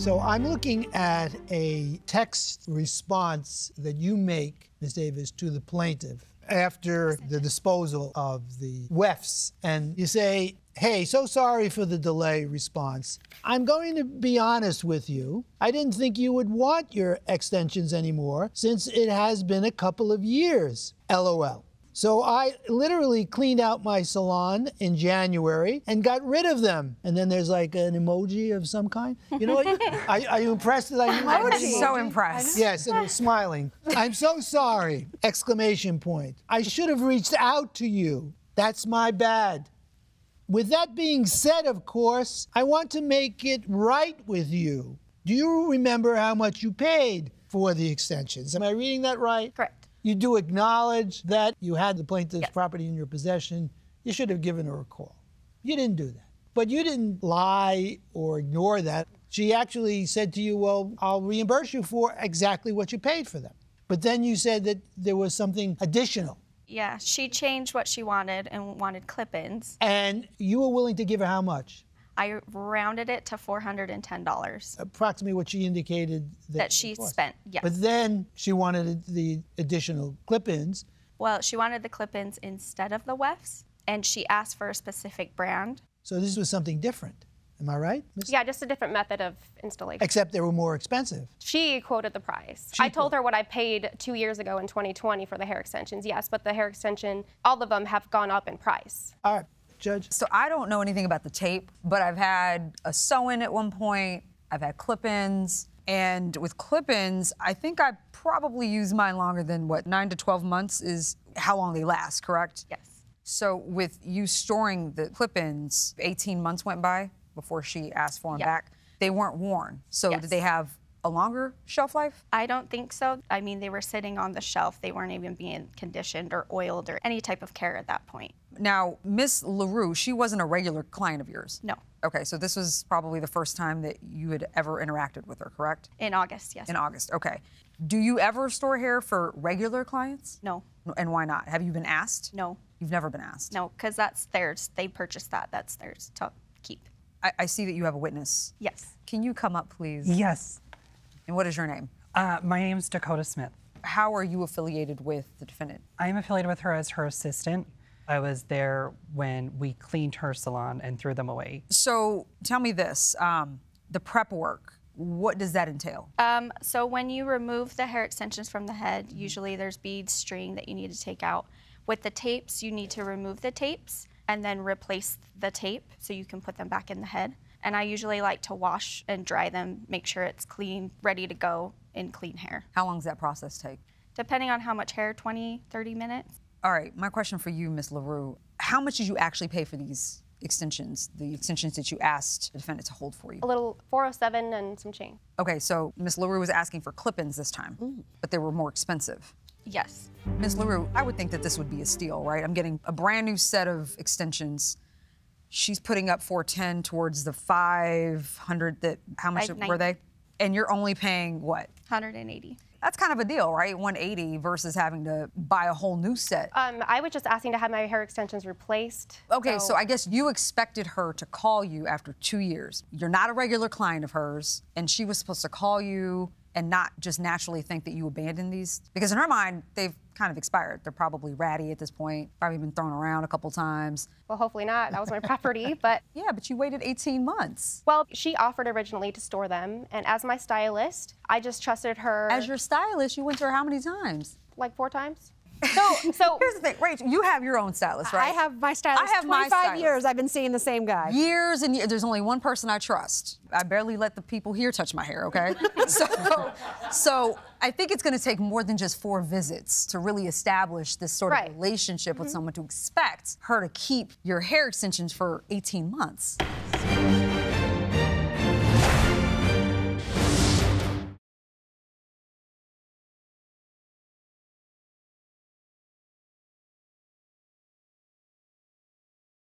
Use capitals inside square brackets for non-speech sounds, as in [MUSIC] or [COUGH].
So I'm looking at a text response that you make, Ms. Davis, to the plaintiff after the disposal of the wefts. And you say, hey, so sorry for the delay response. I'm going to be honest with you. I didn't think you would want your extensions anymore since it has been a couple of years. LOL. So I literally cleaned out my salon in January and got rid of them. And then there's like an emoji of some kind. You know what? [LAUGHS] are, are you impressed that I used I'm emoji? so impressed. Yes, and it was smiling. I'm so sorry! Exclamation point. I should have reached out to you. That's my bad. With that being said, of course, I want to make it right with you. Do you remember how much you paid for the extensions? Am I reading that right? Correct. You do acknowledge that you had the plaintiff's property in your possession. You should have given her a call. You didn't do that. But you didn't lie or ignore that. She actually said to you, Well, I'll reimburse you for exactly what you paid for them. But then you said that there was something additional. Yeah, she changed what she wanted and wanted clip-ins. And you were willing to give her how much? I rounded it to $410 Approximately what she indicated that, that she spent. Yes. But then she wanted the additional clip ins. well, she wanted the clip-ins instead of the wefts, and she asked for a specific brand. So this was something different. Am I right? Miss? Yeah, just a different method of installation. Except they were more expensive. She quoted the price. She I told her what I paid two years ago in 2020 for the hair extensions, yes, but the hair extension, all of them have gone up in price. All right, Judge. So I don't know anything about the tape, but I've had a sew-in at one point. I've had clip-ins, and with clip-ins, I think I probably use mine longer than what nine to 12 months is how long they last. Correct? Yes. So with you storing the clip-ins, 18 months went by before she asked for them Yeah. back. They weren't worn. So Yes. did they have a longer shelf life? I don't think so. I mean, they were sitting on the shelf. They weren't even being conditioned or oiled or any type of care at that point. Now, Miss LaRue, she wasn't a regular client of yours. No. Okay, so this was probably the first time that you had ever interacted with her, correct? In August, yes. In August, okay. Do you ever store hair for regular clients? No. And why not? Have you been asked? No. You've never been asked? No, because that's theirs. They purchased that. That's theirs to keep. I, I see that you have a witness. Yes. Can you come up, please? Yes. And what is your name? Uh, my name's Dakota Smith. How are you affiliated with the defendant? I am affiliated with her as her assistant. I was there when we cleaned her salon and threw them away. So tell me this um, the prep work, what does that entail? Um, so when you remove the hair extensions from the head, usually there's bead string that you need to take out. With the tapes, you need to remove the tapes and then replace the tape so you can put them back in the head. And I usually like to wash and dry them, make sure it's clean, ready to go in clean hair. How long does that process take? Depending on how much hair, 20, 30 minutes. All right, my question for you, Miss LaRue, how much did you actually pay for these extensions, the extensions that you asked the defendant to hold for you? A little 407 and some change. Okay, so Miss LaRue was asking for clip-ins this time, but they were more expensive. Yes. Miss LaRue, I would think that this would be a steal, right? I'm getting a brand new set of extensions. She's putting up 410 towards the 500 that, how much were 590. they? And you're only paying what? 180. That's kind of a deal, right? 180 versus having to buy a whole new set. Um, I was just asking to have my hair extensions replaced. Okay, so I guess you expected her to call you after two years. You're not a regular client of hers, and she was supposed to call you and not just naturally think that you abandon these? Because in her mind, they've kind of expired. They're probably ratty at this point, probably been thrown around a couple times. Well, hopefully not. That was my property, [LAUGHS] but Yeah, but you waited 18 months. well, she offered originally to store them, and as my stylist, I just trusted her As your stylist, you went to her how many times? like four times. So, so [LAUGHS] Here's the thing, Rachel, you have your own stylist, right? I have my stylist. I have my 25 stylist. years I've been seeing the same guy. years and years. There's only one person I trust. I barely let the people here touch my hair, okay? [LAUGHS] so, so I think it's going to take more than just four visits to really establish this sort Right. of relationship with mm-hmm. someone to expect her to keep your hair extensions for 18 months.